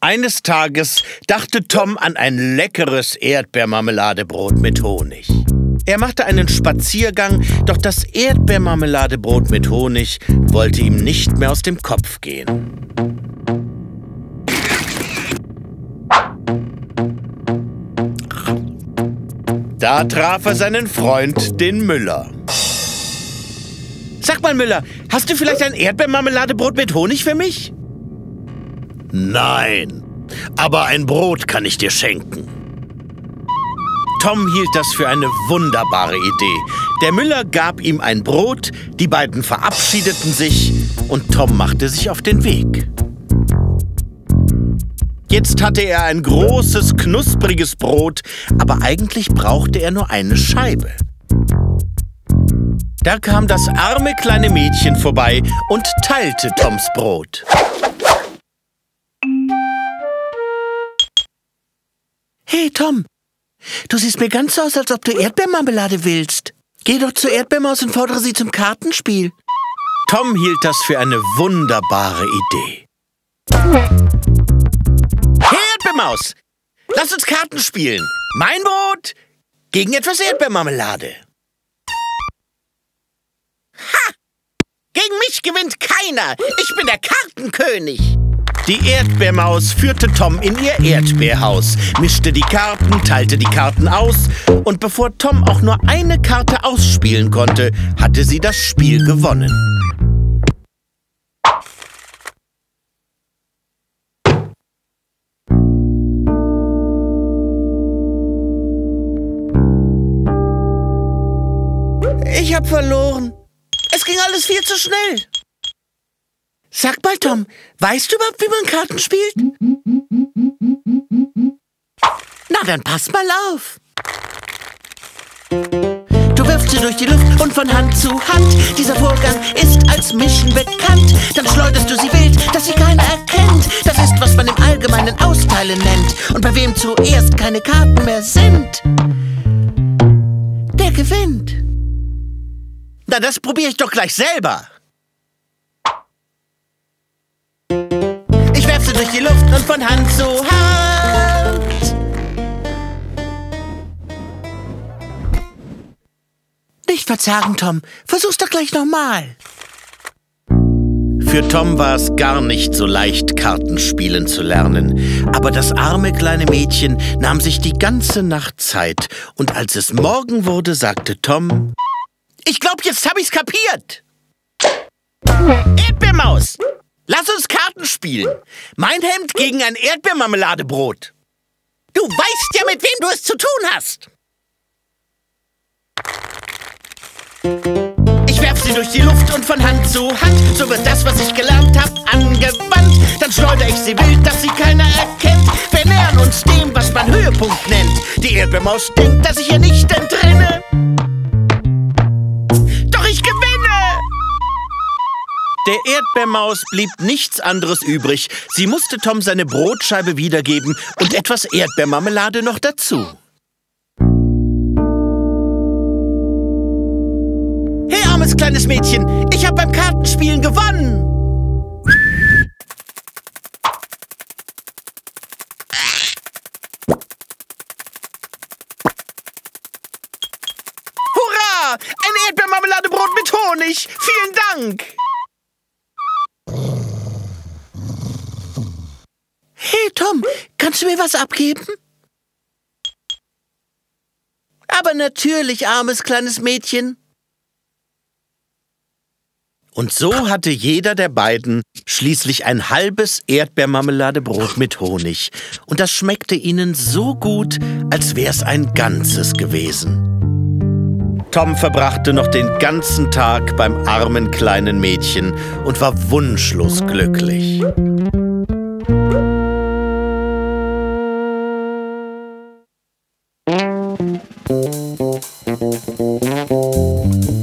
Eines Tages dachte Tom an ein leckeres Erdbeermarmeladebrot mit Honig. Er machte einen Spaziergang, doch das Erdbeermarmeladebrot mit Honig wollte ihm nicht mehr aus dem Kopf gehen. Da traf er seinen Freund, den Müller. Sag mal, Müller, hast du vielleicht ein Erdbeermarmeladebrot mit Honig für mich? Nein, aber ein Brot kann ich dir schenken. Tom hielt das für eine wunderbare Idee. Der Müller gab ihm ein Brot, die beiden verabschiedeten sich und Tom machte sich auf den Weg. Jetzt hatte er ein großes, knuspriges Brot, aber eigentlich brauchte er nur eine Scheibe. Da kam das arme kleine Mädchen vorbei und teilte Toms Brot. Hey, Tom. Du siehst mir ganz aus, als ob du Erdbeermarmelade willst. Geh doch zur Erdbeermaus und fordere sie zum Kartenspiel. Tom hielt das für eine wunderbare Idee. Hey, Erdbeermaus! Lass uns Karten spielen. Mein Brot gegen etwas Erdbeermarmelade. Ha! Gegen mich gewinnt keiner. Ich bin der Kartenkönig. Die Erdbeermaus führte Tom in ihr Erdbeerhaus, mischte die Karten, teilte die Karten aus und bevor Tom auch nur eine Karte ausspielen konnte, hatte sie das Spiel gewonnen. Ich hab verloren. Es ging alles viel zu schnell. Sag mal, Tom, weißt du überhaupt, wie man Karten spielt? Na, dann pass mal auf. Du wirfst sie durch die Luft und von Hand zu Hand. Dieser Vorgang ist als Mischen bekannt. Dann schleuderst du sie wild, dass sie keiner erkennt. Das ist, was man im Allgemeinen Austeilen nennt. Und bei wem zuerst keine Karten mehr sind, der gewinnt. Na, das probiere ich doch gleich selber. Sätze durch die Luft und von Hand zu Hand. Nicht verzagen, Tom. Versuch's doch gleich nochmal. Für Tom war es gar nicht so leicht, Kartenspielen zu lernen. Aber das arme kleine Mädchen nahm sich die ganze Nacht Zeit. Und als es Morgen wurde, sagte Tom, Ich glaub, jetzt hab ich's kapiert. Erdbeermaus, Lass uns Karten spielen. Mein Hemd gegen ein Erdbeermarmeladebrot. Du weißt ja, mit wem du es zu tun hast. Ich werf sie durch die Luft und von Hand zu Hand. So wird das, was ich gelernt hab, angewandt. Dann schleudere ich sie wild, dass sie keiner erkennt. Wir nähern uns dem, was man Höhepunkt nennt. Die Erdbeermaus denkt, dass ich ihr nicht entrenne. Der Erdbeermaus blieb nichts anderes übrig. Sie musste Tom seine Brotscheibe wiedergeben und etwas Erdbeermarmelade noch dazu. Hey, armes kleines Mädchen, ich habe beim Kartenspielen gewonnen. Hurra! Ein Erdbeermarmeladebrot mit Honig. Vielen Dank. Hey Tom, kannst du mir was abgeben? Aber natürlich, armes kleines Mädchen. Und so hatte jeder der beiden schließlich ein halbes Erdbeermarmeladebrot mit Honig. Und das schmeckte ihnen so gut, als wär's ein ganzes gewesen. Tom verbrachte noch den ganzen Tag beim armen kleinen Mädchen und war wunschlos glücklich. Thank you.